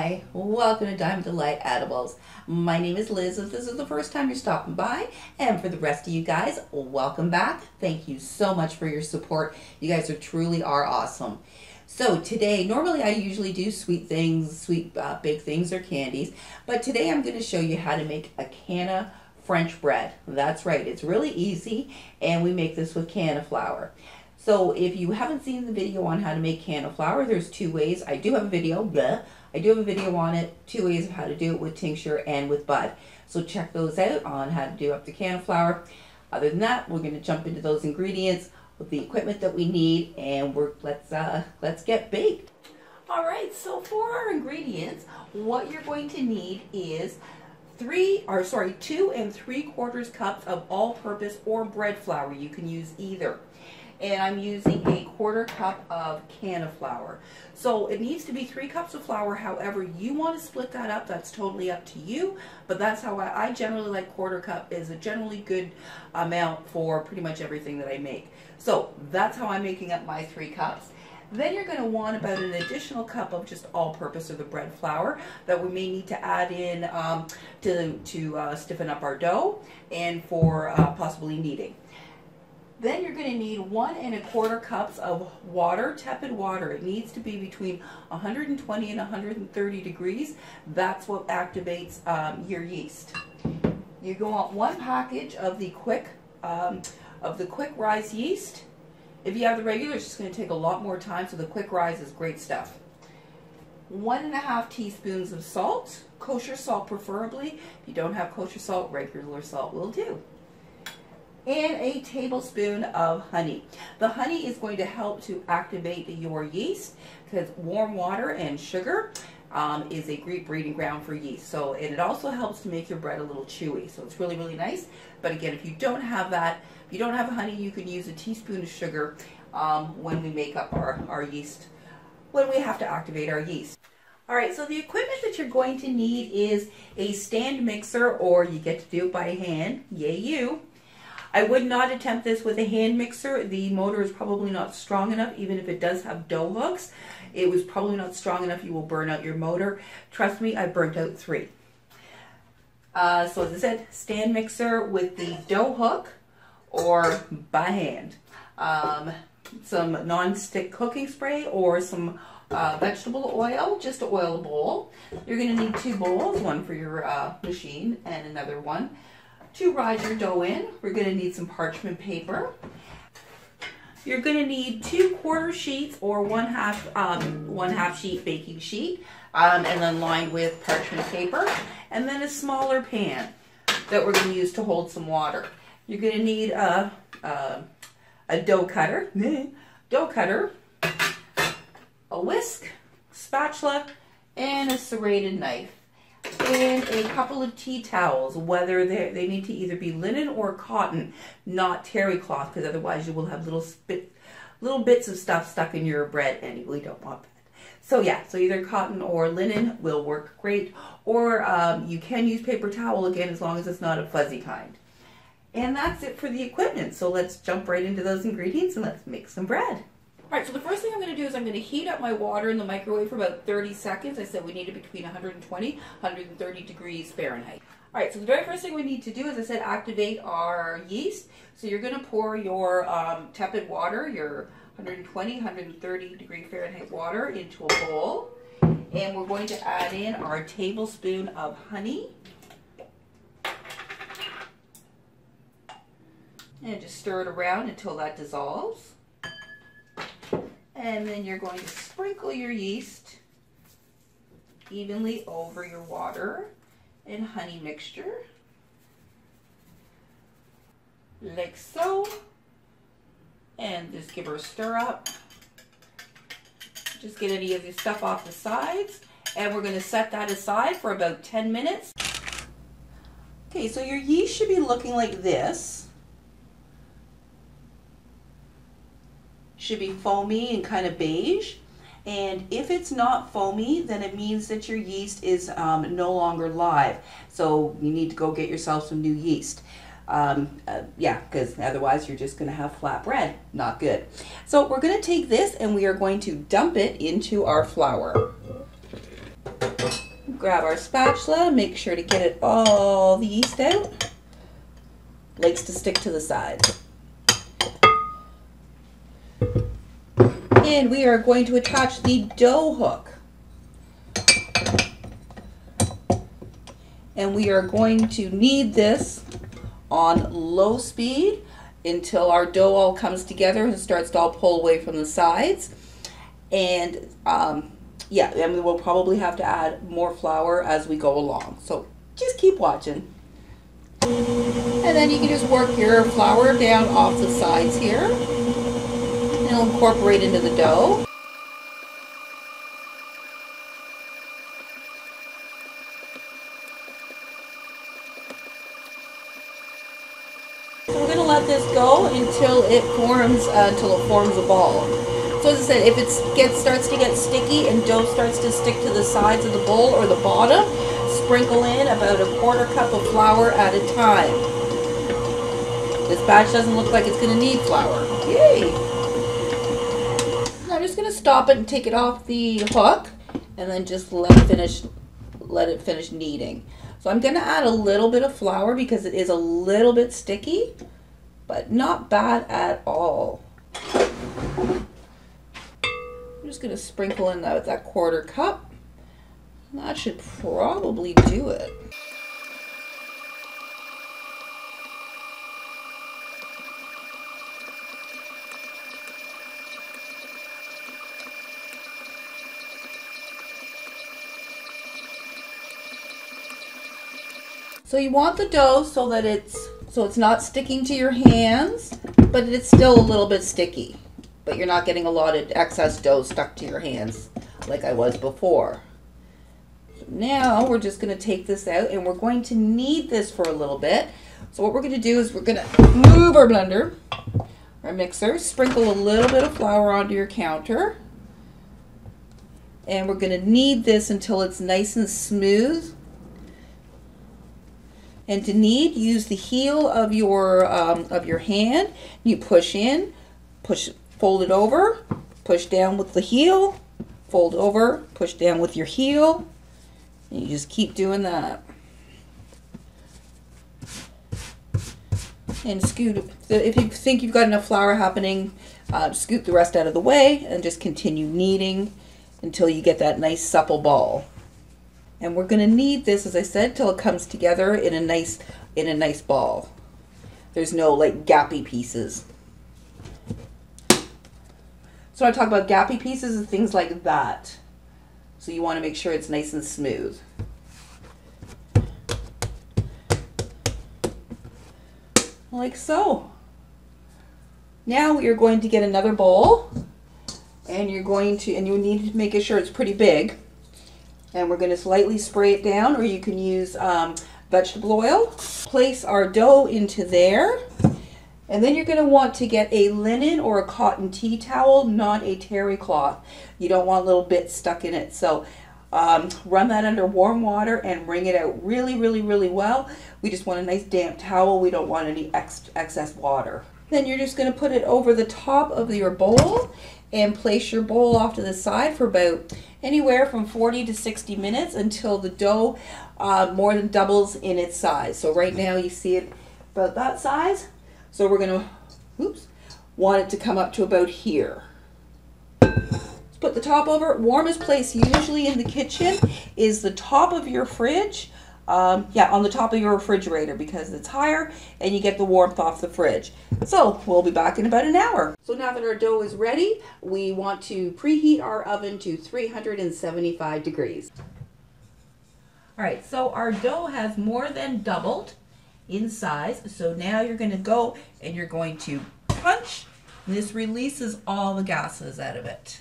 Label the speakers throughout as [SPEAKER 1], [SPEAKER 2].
[SPEAKER 1] Hi, welcome to Diamond Delight Edibles. My name is Liz. If this is the first time you're stopping by, and for the rest of you guys, welcome back. Thank you so much for your support. You guys are truly are awesome. So today, normally I usually do sweet things, sweet uh, big things or candies, but today I'm going to show you how to make a canna French bread. That's right, it's really easy, and we make this with canna flour. So if you haven't seen the video on how to make canna flour, there's two ways. I do have a video, bleh, I do have a video on it, two ways of how to do it with tincture and with bud. So check those out on how to do up the canna flour. Other than that, we're going to jump into those ingredients with the equipment that we need and we're let's uh let's get baked. All right, so for our ingredients, what you're going to need is three or sorry, two and three quarters cups of all-purpose or bread flour. You can use either and I'm using a quarter cup of canna flour. So it needs to be three cups of flour. However, you want to split that up, that's totally up to you. But that's how I, I generally like quarter cup is a generally good amount for pretty much everything that I make. So that's how I'm making up my three cups. Then you're going to want about an additional cup of just all-purpose or the bread flour that we may need to add in um, to, to uh, stiffen up our dough and for uh, possibly kneading. Then you're going to need one and a quarter cups of water, tepid water. It needs to be between 120 and 130 degrees. That's what activates um, your yeast. You go want one package of the quick um, of the quick rise yeast. If you have the regular, it's just going to take a lot more time. So the quick rise is great stuff. One and a half teaspoons of salt, kosher salt preferably. If you don't have kosher salt, regular salt will do and a tablespoon of honey. The honey is going to help to activate your yeast because warm water and sugar um, is a great breeding ground for yeast. So, and it also helps to make your bread a little chewy. So it's really, really nice. But again, if you don't have that, if you don't have honey, you can use a teaspoon of sugar um, when we make up our, our yeast, when we have to activate our yeast. All right, so the equipment that you're going to need is a stand mixer or you get to do it by hand. Yay you. I would not attempt this with a hand mixer. The motor is probably not strong enough, even if it does have dough hooks. It was probably not strong enough. You will burn out your motor. Trust me, I burnt out three. Uh, so as I said, stand mixer with the dough hook or by hand. Um, some non-stick cooking spray or some uh, vegetable oil, just oil a bowl. You're going to need two bowls, one for your uh, machine and another one to rise your dough in, we're going to need some parchment paper. You're going to need two quarter sheets or one half um, one half sheet baking sheet, um, and then lined with parchment paper, and then a smaller pan that we're going to use to hold some water. You're going to need a, a, a dough cutter, dough cutter, a whisk, spatula, and a serrated knife and a couple of tea towels, whether they they need to either be linen or cotton, not terry cloth, because otherwise you will have little spit, little bits of stuff stuck in your bread, and we don't want that. So yeah, so either cotton or linen will work great, or um, you can use paper towel again as long as it's not a fuzzy kind. And that's it for the equipment. So let's jump right into those ingredients and let's make some bread. All right, so the first thing I'm going to do is I'm going to heat up my water in the microwave for about 30 seconds. I said we need it between 120 130 degrees Fahrenheit. All right, so the very first thing we need to do, as I said, activate our yeast. So you're going to pour your um, tepid water, your 120, 130 degree Fahrenheit water into a bowl. And we're going to add in our tablespoon of honey. And just stir it around until that dissolves. And then you're going to sprinkle your yeast evenly over your water and honey mixture. Like so. And just give her a stir up. Just get any of the stuff off the sides. And we're going to set that aside for about 10 minutes. Okay, so your yeast should be looking like this. Should be foamy and kind of beige. And if it's not foamy, then it means that your yeast is um, no longer live. So you need to go get yourself some new yeast. Um, uh, yeah, because otherwise you're just going to have flat bread. Not good. So we're going to take this and we are going to dump it into our flour. grab our spatula, make sure to get it all the yeast out. Likes to stick to the sides. And we are going to attach the dough hook. And we are going to knead this on low speed until our dough all comes together and starts to all pull away from the sides. And um, yeah, and we will probably have to add more flour as we go along. So just keep watching. And then you can just work your flour down off the sides here. Incorporate into the dough. So we're going to let this go until it forms, uh, until it forms a ball. So as I said, if it gets starts to get sticky and dough starts to stick to the sides of the bowl or the bottom, sprinkle in about a quarter cup of flour at a time. This batch doesn't look like it's going to need flour. Yay! Just to stop it and take it off the hook and then just let it finish let it finish kneading. So I'm to add a little bit of flour because it is a little bit sticky, but not bad at all. I'm just to sprinkle in that, that quarter cup. That should probably do it. So you want the dough so that it's so it's not sticking to your hands, but it's still a little bit sticky. But you're not getting a lot of excess dough stuck to your hands like I was before. now we're just going to take this out and we're going to knead this for a little bit. So what we're going to do is we're going to move our blender, our mixer, sprinkle a little bit of flour onto your counter. And we're going to knead this until it's nice and smooth and to knead, use the heel of your um, of your hand. You push in, push, fold it over, push down with the heel, fold over, push down with your heel. And you just keep doing that. And scoot, if you think you've got enough flour happening, uh, scoot the rest out of the way and just continue kneading until you get that nice supple ball. And we're going to knead this, as I said, till it comes together in a nice, in a nice ball. There's no like gappy pieces. So I talk about gappy pieces and things like that. So you want to make sure it's nice and smooth. Like so. Now you're going to get another bowl and you're going to, and you need to make sure it's pretty big and we're going to slightly spray it down or you can use um, vegetable oil. Place our dough into there and then you're going to want to get a linen or a cotton tea towel, not a terry cloth. You don't want little bits stuck in it. So um, run that under warm water and wring it out really, really, really well. We just want a nice damp towel. We don't want any ex excess water. Then you're just going to put it over the top of your bowl and place your bowl off to the side for about anywhere from 40 to 60 minutes until the dough uh, more than doubles in its size. So right now you see it about that size. So we're going to, oops, want it to come up to about here. Let's put the top over. Warmest place usually in the kitchen is the top of your fridge um, yeah, on the top of your refrigerator because it's higher and you get the warmth off the fridge. So we'll be back in about an hour. So now that our dough is ready, we want to preheat our oven to 375 degrees. All right, so our dough has more than doubled in size. So now you're going to go and you're going to punch. This releases all the gases out of it.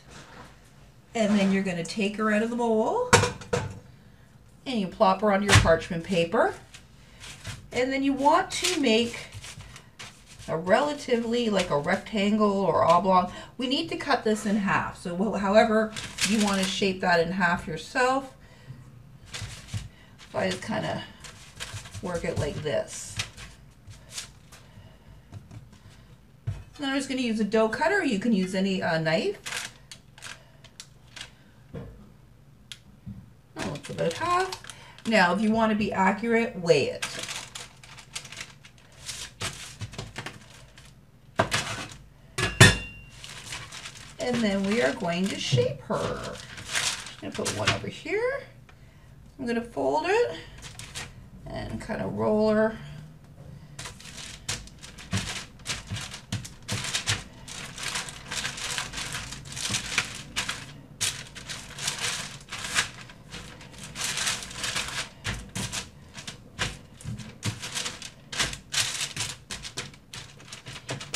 [SPEAKER 1] And then you're going to take her out of the bowl and you plop her onto your parchment paper. And then you want to make a relatively like a rectangle or oblong. We need to cut this in half. So however you want to shape that in half yourself. So I just kind of work it like this. Then I'm just going to use a dough cutter. You can use any uh, knife. Oh, it's about half. Now, if you want to be accurate, weigh it. And then we are going to shape her. I'm going to put one over here. I'm going to fold it and kind of roll her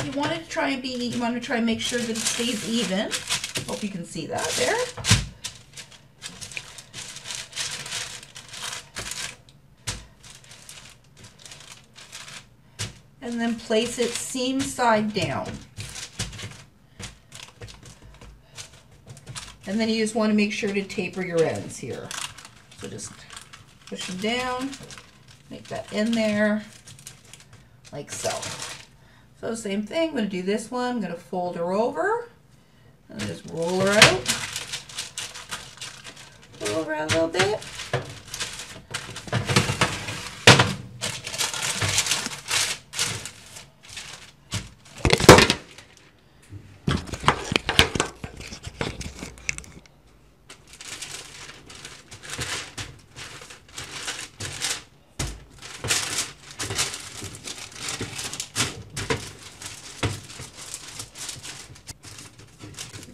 [SPEAKER 1] You want be, you want to try and make sure that it stays even. Hope you can see that there. And then place it seam side down. And then you just want to make sure to taper your ends here. So just push them down, make that in there, like so. So same thing, I'm gonna do this one, I'm gonna fold her over and just roll her out. Roll around a little bit.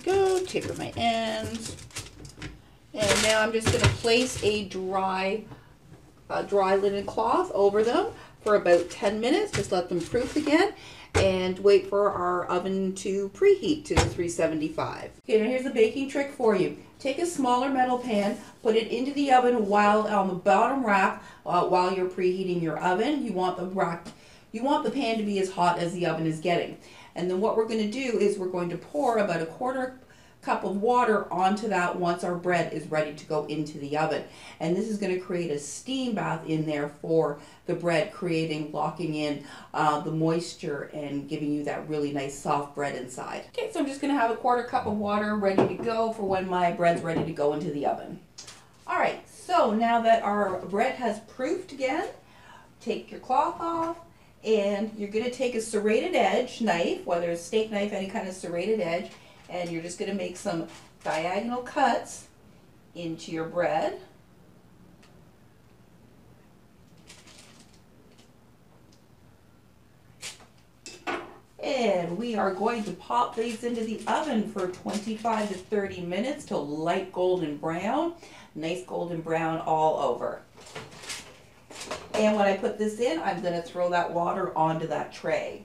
[SPEAKER 1] go, taper my ends. And now I'm just going to place a dry, uh, dry linen cloth over them for about 10 minutes. Just let them proof again and wait for our oven to preheat to 375. Okay, now here's the baking trick for you. Take a smaller metal pan, put it into the oven while on the bottom rack uh, while you're preheating your oven. You want the rack, you want the pan to be as hot as the oven is getting. And then what we're going to do is we're going to pour about a quarter cup of water onto that once our bread is ready to go into the oven. And this is going to create a steam bath in there for the bread, creating, locking in uh, the moisture and giving you that really nice soft bread inside. Okay, so I'm just going to have a quarter cup of water ready to go for when my bread's ready to go into the oven. All right, so now that our bread has proofed again, take your cloth off, and you're going to take a serrated edge knife, whether it's steak knife, any kind of serrated edge, and you're just going to make some diagonal cuts into your bread. And we are going to pop these into the oven for 25 to 30 minutes till light golden brown. Nice golden brown all over. And when I put this in, I'm going to throw that water onto that tray.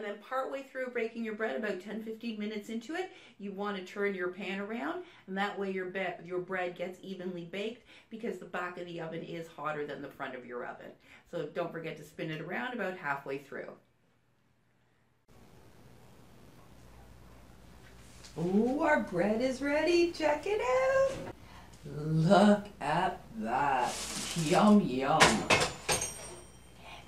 [SPEAKER 1] And then partway through breaking your bread, about 10-15 minutes into it, you want to turn your pan around, and that way your, your bread gets evenly baked because the back of the oven is hotter than the front of your oven. So don't forget to spin it around about halfway through. Ooh, our bread is ready. Check it out. Look at that. Yum, yum.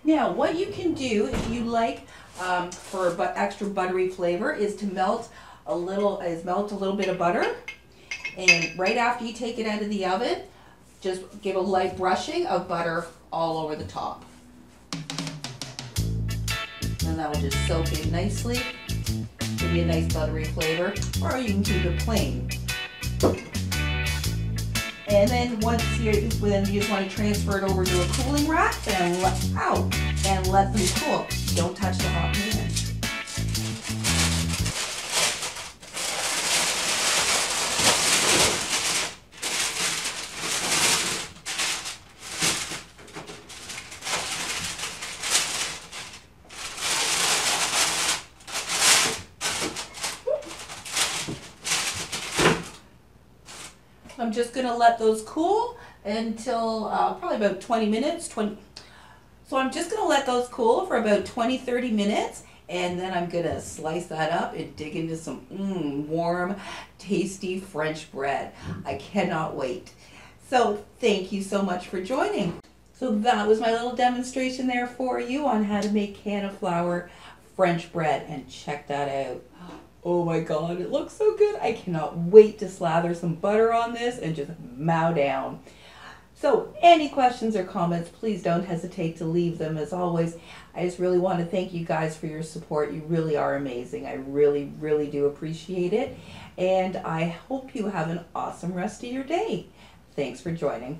[SPEAKER 1] Now, what you can do if you like um, for but extra buttery flavor is to melt a little is melt a little bit of butter. And right after you take it out of the oven just give a light brushing of butter all over the top. And that will just soak in nicely. Give you a nice buttery flavor or you can keep it plain and then once you're, then you just want to transfer it over to a cooling rack and let out and let them cool don't touch the hot pan. I'm just going to let those cool until uh, probably about 20 minutes, 20, so I'm just gonna let those cool for about 20, 30 minutes and then I'm gonna slice that up and dig into some mm, warm, tasty French bread. I cannot wait. So thank you so much for joining. So that was my little demonstration there for you on how to make canna flour French bread, and check that out. Oh my god, it looks so good. I cannot wait to slather some butter on this and just mow down. So, any questions or comments, please don't hesitate to leave them. As always, I just really want to thank you guys for your support. You really are amazing. I really, really do appreciate it. And I hope you have an awesome rest of your day. Thanks for joining.